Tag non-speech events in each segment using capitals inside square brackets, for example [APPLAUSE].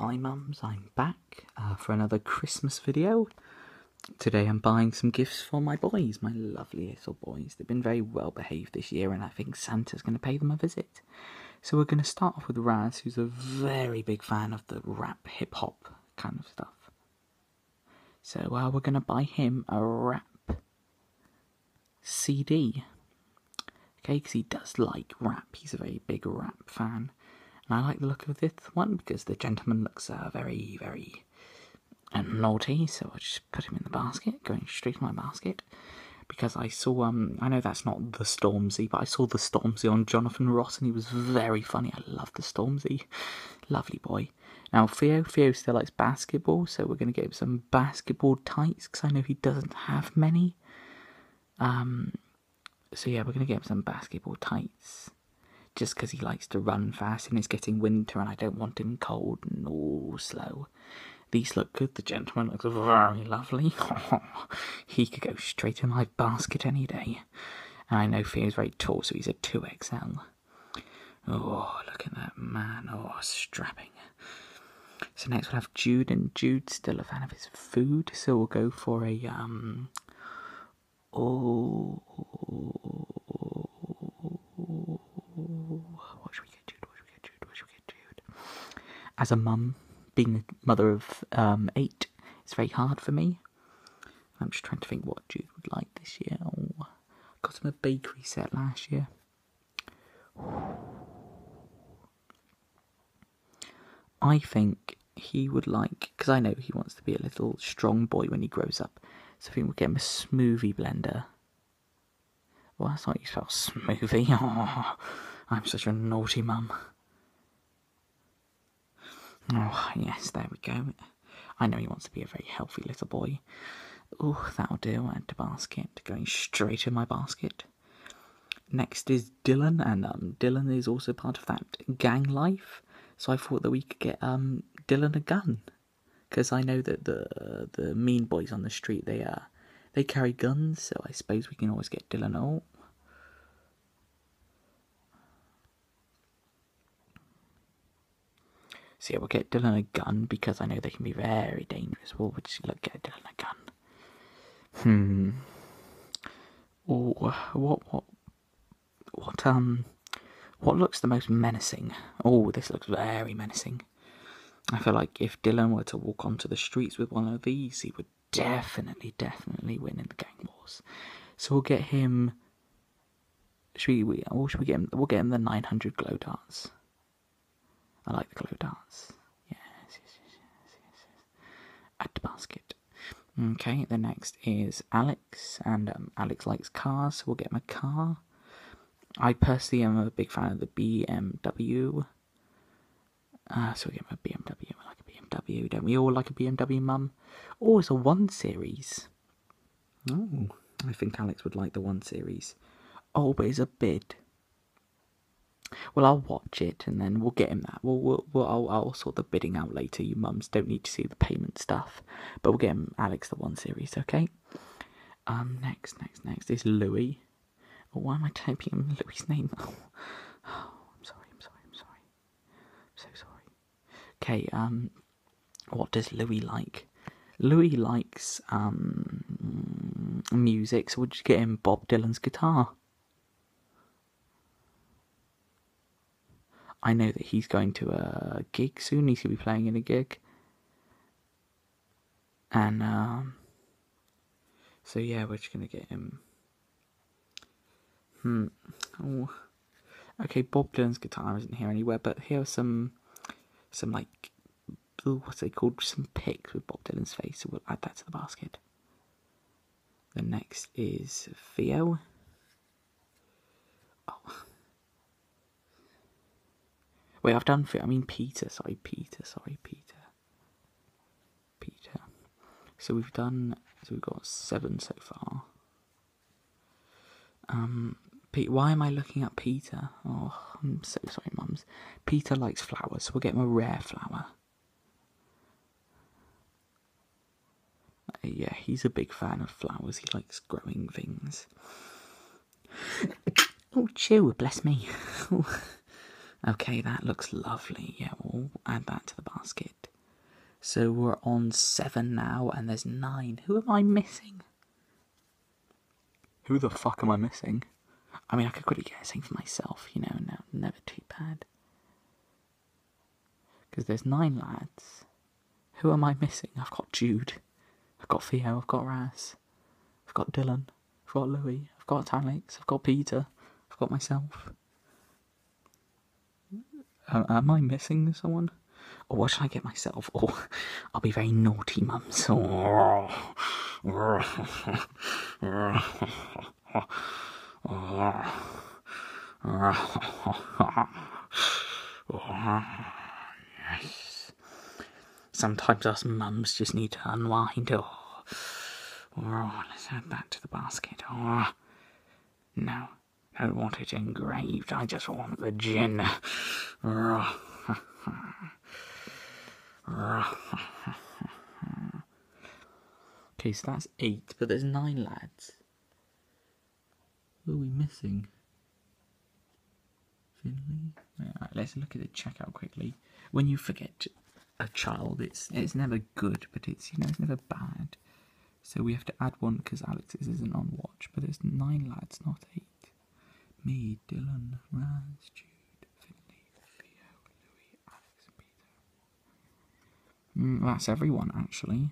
Hi mums, I'm back uh, for another Christmas video. Today I'm buying some gifts for my boys, my lovely little boys. They've been very well behaved this year and I think Santa's going to pay them a visit. So we're going to start off with Raz, who's a very big fan of the rap hip hop kind of stuff. So uh, we're going to buy him a rap CD. Okay, because he does like rap. He's a very big rap fan. And I like the look of this one because the gentleman looks uh, very, very uh, naughty. So I just put him in the basket, going straight to my basket. Because I saw, um, I know that's not the Stormzy, but I saw the Stormzy on Jonathan Ross and he was very funny. I love the Stormzy. Lovely boy. Now, Theo, Theo still likes basketball, so we're going to get him some basketball tights because I know he doesn't have many. Um, so yeah, we're going to get him some basketball tights just because he likes to run fast and it's getting winter and I don't want him cold and all slow. These look good. The gentleman looks very lovely. [LAUGHS] he could go straight in my basket any day. And I know Theo's very tall, so he's a 2XL. Oh, look at that man. Oh, strapping. So next we'll have Jude, and Jude's still a fan of his food, so we'll go for a, um... Oh... What should we get Jude? What should we get Jude? What should we get Jude? As a mum, being a mother of um, eight, it's very hard for me. I'm just trying to think what Jude would like this year. Oh, got him a bakery set last year. I think he would like, because I know he wants to be a little strong boy when he grows up. So I think we'll get him a smoothie blender. Well, that's not you spell [LAUGHS] smoothie. Oh, [LAUGHS] I'm such a naughty mum. Oh, yes, there we go. I know he wants to be a very healthy little boy. Oh, that'll do. Add to basket. Going straight in my basket. Next is Dylan, and um, Dylan is also part of that gang life. So I thought that we could get um, Dylan a gun, because I know that the the mean boys on the street they uh they carry guns. So I suppose we can always get Dylan. Oh, So yeah, we'll get Dylan a gun because I know they can be very dangerous. We'll just look get Dylan a gun. Hmm. Oh, what what what um what looks the most menacing? Oh, this looks very menacing. I feel like if Dylan were to walk onto the streets with one of these, he would definitely, definitely win in the gang wars. So we'll get him. Should we? Or should we get him? We'll get him the 900 glow darts. I like the glow darts. Yes, yes, yes, yes, yes. Add to basket. Okay, the next is Alex, and um, Alex likes cars, so we'll get him a car. I personally am a big fan of the BMW. Uh, so we get him a BMW. I like a BMW. Don't we all like a BMW, Mum? Oh, it's a one series. Oh, I think Alex would like the one series. Oh, but it's a bid. Well, I'll watch it and then we'll get him that. We'll, we'll, we'll I'll, I'll sort the bidding out later. You mums don't need to see the payment stuff, but we'll get him Alex the one series, okay? Um, next, next, next is Louis. Oh, why am I typing in Louis's name? Oh, [LAUGHS] oh, I'm sorry, I'm sorry, I'm sorry. I'm so sorry. Okay, um, what does Louis like? Louis likes um music, so we'll just get him Bob Dylan's guitar. I know that he's going to a gig soon. He's going to be playing in a gig. And, um, so yeah, we're just going to get him. Hmm. Oh. Okay, Bob Dylan's guitar isn't here anywhere, but here are some, some like, what's they called? Some picks with Bob Dylan's face, so we'll add that to the basket. The next is Theo. Wait, I've done. I mean Peter. Sorry, Peter. Sorry, Peter. Peter. So we've done. So we've got seven so far. Um, Pete. Why am I looking at Peter? Oh, I'm so sorry, mums. Peter likes flowers, so we'll get him a rare flower. Uh, yeah, he's a big fan of flowers. He likes growing things. [COUGHS] oh, chew, bless me. [LAUGHS] Okay, that looks lovely. Yeah, we'll add that to the basket. So we're on seven now, and there's nine. Who am I missing? Who the fuck am I missing? I mean, I could a thing for myself, you know, no, never too bad. Because there's nine lads. Who am I missing? I've got Jude. I've got Theo. I've got Raz. I've got Dylan. I've got Louis. I've got Alex. I've got Peter. I've got myself. Uh, am I missing someone? Or what should I get myself? [LAUGHS] Or I'll be very naughty, mums. [LAUGHS] yes. Sometimes us mums just need to unwind. Oh, oh let's head back to the basket. Oh, no, I don't want it engraved. I just want the gin. [LAUGHS] Okay, so that's eight, but there's nine lads. Who are we missing? Finley. Let's look at the checkout quickly. When you forget a child, it's it's never good, but it's you know it's never bad. So we have to add one because Alex's isn't on watch, but there's nine lads, not eight. Me, Dylan, Raz, Jude, Finley, Theo, Louis, Alex, and Peter. Mm, that's everyone actually.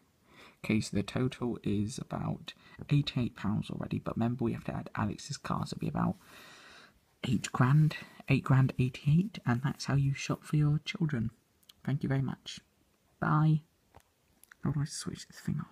Okay, so the total is about £88 already, but remember we have to add Alex's car, so it'll be about 8 grand, 8 grand 88, and that's how you shop for your children. Thank you very much. Bye. How do I switch this thing off?